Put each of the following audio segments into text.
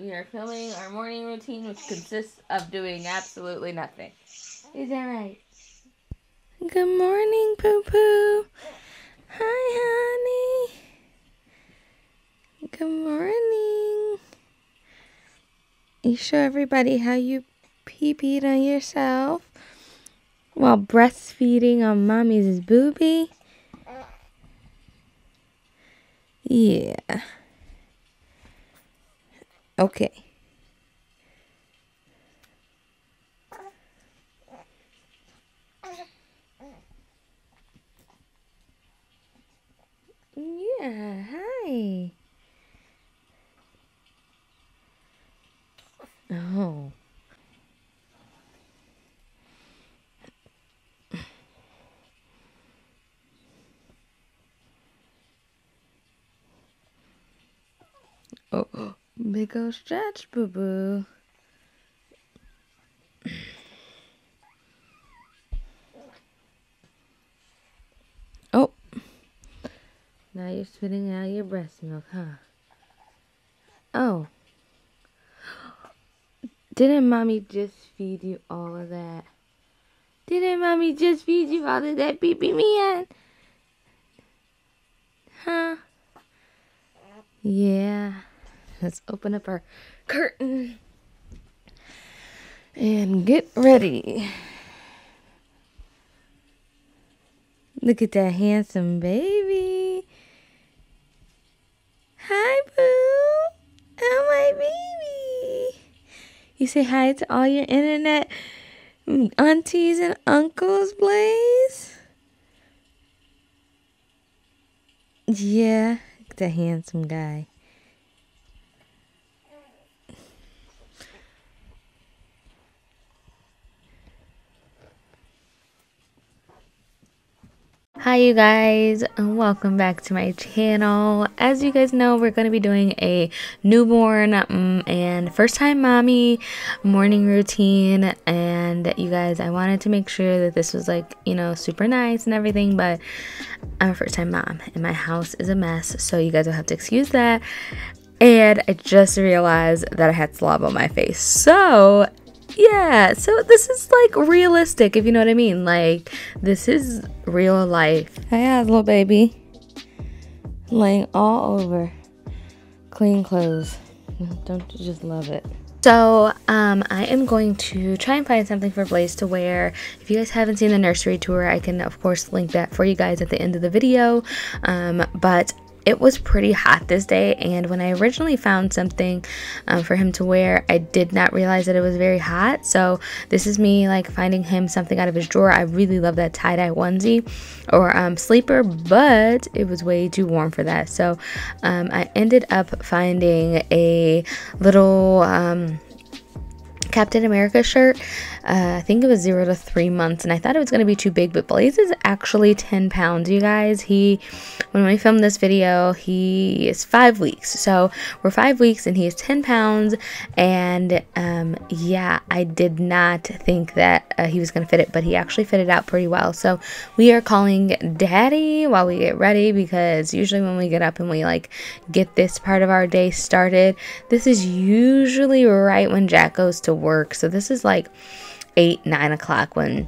We are filming our morning routine, which consists of doing absolutely nothing. Is that right? Good morning, Poo Poo. Hi, honey. Good morning. You show everybody how you pee peed on yourself while breastfeeding on mommy's booby. Yeah. Okay. Yeah, hi. Oh. Oh, big old stretch, boo boo. Oh, now you're spitting out your breast milk, huh? Oh, didn't mommy just feed you all of that? Didn't mommy just feed you all of that, baby man? Huh? Yeah. Let's open up our curtain and get ready. Look at that handsome baby. Hi, Boo. Oh, my baby. You say hi to all your internet aunties and uncles, Blaise? Yeah, the handsome guy. Hi you guys and welcome back to my channel. As you guys know we're going to be doing a newborn um, and first time mommy morning routine and you guys I wanted to make sure that this was like you know super nice and everything but I'm a first time mom and my house is a mess so you guys will have to excuse that and I just realized that I had slob on my face so yeah, so this is like realistic, if you know what I mean. Like, this is real life. Hi, little baby. Laying all over clean clothes. Don't you just love it? So, um, I am going to try and find something for Blaise to wear. If you guys haven't seen the nursery tour, I can, of course, link that for you guys at the end of the video. Um, but it was pretty hot this day and when I originally found something um, for him to wear I did not realize that it was very hot. So this is me like finding him something out of his drawer. I really love that tie-dye onesie or um, sleeper but it was way too warm for that. So um, I ended up finding a little um, Captain America shirt. Uh, I think it was zero to three months, and I thought it was going to be too big, but Blaise is actually 10 pounds, you guys. He, when we filmed this video, he is five weeks. So we're five weeks, and he is 10 pounds, and um, yeah, I did not think that uh, he was going to fit it, but he actually fitted out pretty well. So we are calling Daddy while we get ready because usually when we get up and we like get this part of our day started, this is usually right when Jack goes to work. So this is like eight, nine o'clock when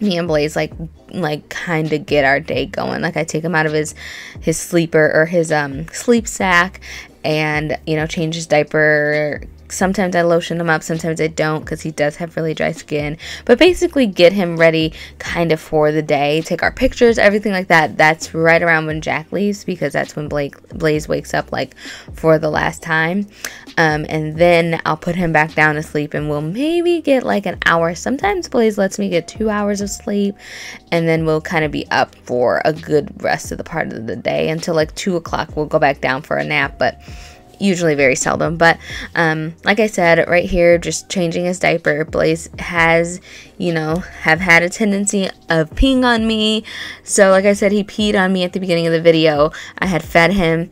me and Blaise like like kind of get our day going. Like I take him out of his his sleeper or his um sleep sack and you know change his diaper sometimes I lotion him up, sometimes I don't because he does have really dry skin. But basically, get him ready kind of for the day, take our pictures, everything like that. That's right around when Jack leaves because that's when Blake Blaise wakes up like for the last time. Um, and then I'll put him back down to sleep and we'll maybe get like an hour. Sometimes Blaise lets me get two hours of sleep and then we'll kind of be up for a good rest of the part of the day until like two o'clock. We'll go back down for a nap. But usually very seldom. But um, like I said, right here, just changing his diaper. Blaise has, you know, have had a tendency of peeing on me. So like I said, he peed on me at the beginning of the video. I had fed him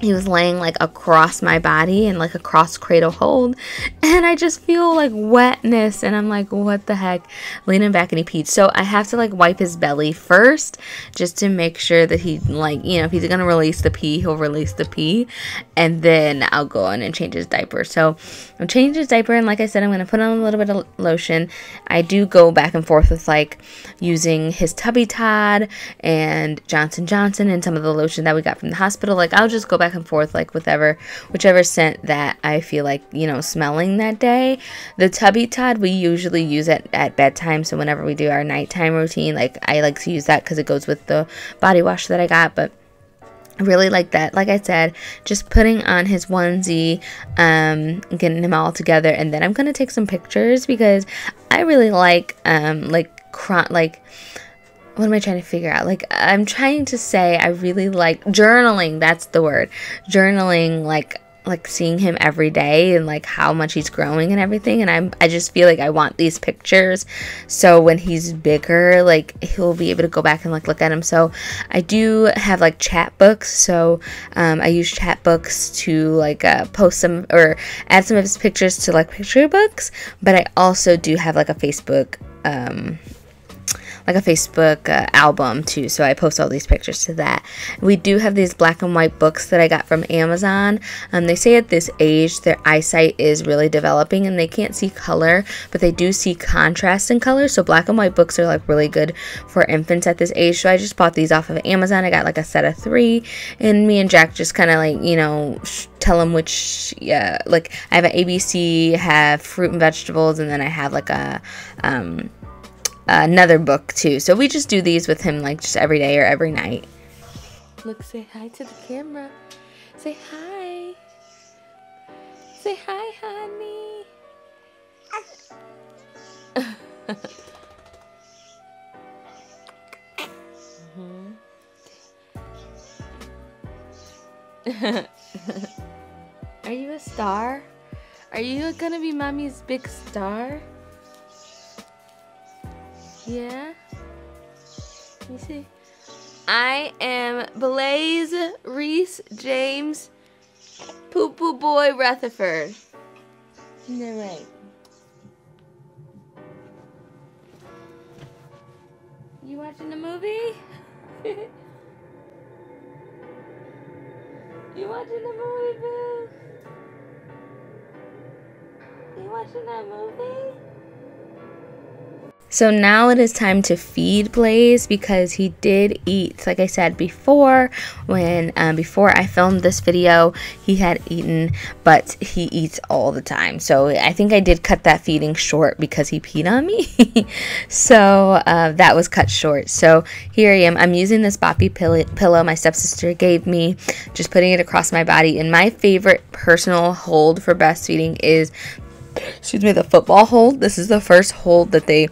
he was laying like across my body and like across cradle hold and i just feel like wetness and i'm like what the heck? Leaning back and he peed. So i have to like wipe his belly first just to make sure that he like you know if he's gonna release the pee he'll release the pee and then i'll go on and change his diaper. So i'm changing his diaper and like i said i'm gonna put on a little bit of lotion. I do go back and forth with like using his tubby todd and johnson johnson and some of the lotion that we got from the hospital. Like i'll just go back back and forth like whatever whichever scent that I feel like you know smelling that day. The Tubby Todd we usually use it at bedtime, so whenever we do our nighttime routine, like I like to use that because it goes with the body wash that I got, but. I really like that. Like I said, just putting on his onesie, um, getting him all together, and then I'm gonna take some pictures because I really like, um, like, cr- like what am I trying to figure out? Like, I'm trying to say I really like journaling. That's the word. Journaling, like, like seeing him every day and like how much he's growing and everything and I'm I just feel like I want these pictures so when he's bigger like he'll be able to go back and like look at him so I do have like Chatbooks so um, I use Chatbooks to like uh, post some or add some of his pictures to like picture books but I also do have like a Facebook um, like a Facebook uh, album too. So I post all these pictures to that. We do have these black and white books that I got from Amazon. Um, they say at this age their eyesight is really developing and they can't see color, but they do see contrast in color. So black and white books are like really good for infants at this age. So I just bought these off of Amazon. I got like a set of three, and me and Jack just kind of like you know tell them which yeah like I have an ABC, have fruit and vegetables, and then I have like a um Uh, another book too. So we just do these with him like just every day or every night. Look, say hi to the camera. Say hi. Say hi, honey. Mm-hmm. Are you a star? Are you gonna be mommy's big star? Yeah? You see? I am Blaise Reece James Poo Poo Boy Rutherford. Isn't right? You watching the movie? you watching the movie, Boo? You watching that movie? So now it is time to feed Blaise because he did eat, like I said before, when um, before I filmed this video, he had eaten, but he eats all the time. So I think I did cut that feeding short because he peed on me. so uh, that was cut short. So here I am. I'm using this boppy pillow my stepsister gave me, just putting it across my body. And my favorite personal hold for breastfeeding is excuse me, the football hold. This is the first hold that they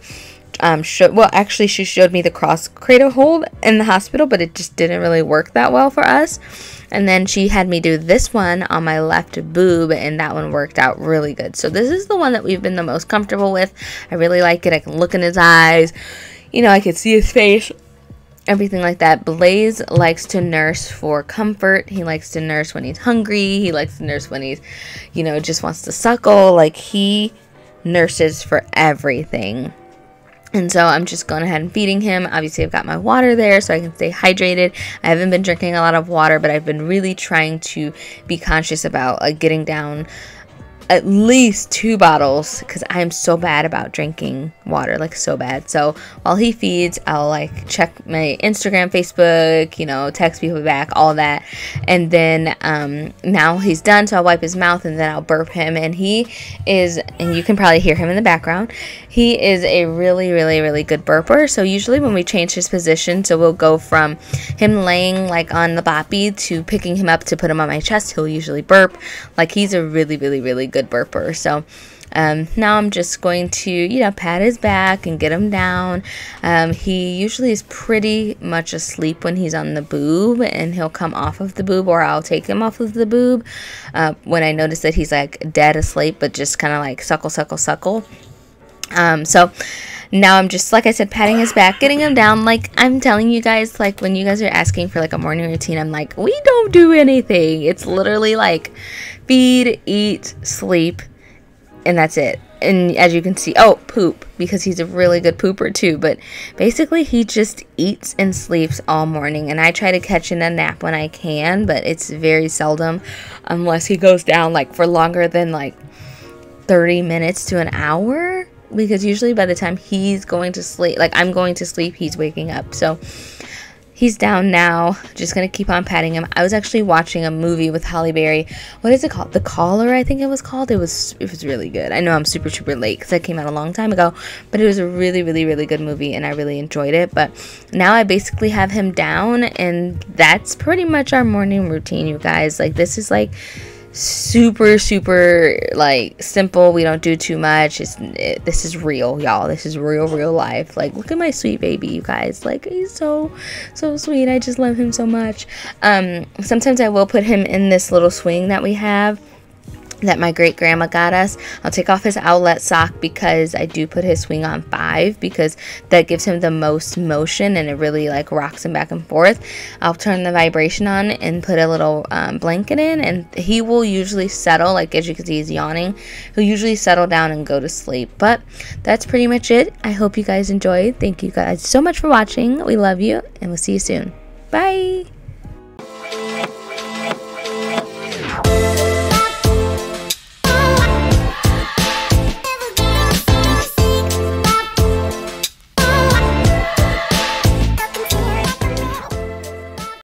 um, showed, well, actually, she showed me the cross cradle hold in the hospital, but it just didn't really work that well for us. And then she had me do this one on my left boob, and that one worked out really good. So, this is the one that we've been the most comfortable with. I really like it. I can look in his eyes, you know, I can see his face, everything like that. Blaise likes to nurse for comfort. He likes to nurse when he's hungry. He likes to nurse when he's, you know, just wants to suckle. Like, he nurses for everything. And so I'm just going ahead and feeding him. Obviously, I've got my water there so I can stay hydrated. I haven't been drinking a lot of water, but I've been really trying to be conscious about uh, getting down at least two bottles because I'm so bad about drinking water, like so bad. So while he feeds, I'll like check my Instagram, Facebook, you know, text people back, all that. And then um, now he's done, so I'll wipe his mouth and then I'll burp him. And he is, and you can probably hear him in the background, he is a really, really, really good burper. So usually when we change his position, so we'll go from him laying like on the boppy to picking him up to put him on my chest, he'll usually burp. Like he's a really, really, really good burper. So um, now I'm just going to, you know, pat his back and get him down. Um, he usually is pretty much asleep when he's on the boob, and he'll come off of the boob, or I'll take him off of the boob uh, when I notice that he's like dead asleep, but just kind of like suckle, suckle, suckle. Um, so now I'm just like I said, patting his back, getting him down. Like I'm telling you guys, like when you guys are asking for like a morning routine, I'm like, we don't do anything. It's literally like feed, eat, sleep, and that's it. And as you can see, oh, poop, because he's a really good pooper too. But basically, he just eats and sleeps all morning. And I try to catch in a nap when I can, but it's very seldom unless he goes down like for longer than like 30 minutes to an hour because usually by the time he's going to sleep, like I'm going to sleep, he's waking up. So he's down now. Just gonna keep on patting him. I was actually watching a movie with Halle Berry. What is it called? The Caller, I think it was called. It was it was really good. I know I'm super super late because it came out a long time ago, but it was a really really really good movie and I really enjoyed it. But now I basically have him down, and that's pretty much our morning routine, you guys. Like this is like super super like simple. We don't do too much. It's it, this is real y'all. This is real real life. Like look at my sweet baby you guys. Like he's so so sweet. I just love him so much. Um sometimes i will put him in this little swing that we have that my great grandma got us. I'll take off his Owlet sock because I do put his swing on five because that gives him the most motion and it really like rocks him back and forth. I'll turn the vibration on and put a little um, blanket in and he will usually settle like as you can see he's yawning. He'll usually settle down and go to sleep. But that's pretty much it. I hope you guys enjoyed. Thank you guys so much for watching. We love you and we'll see you soon. Bye.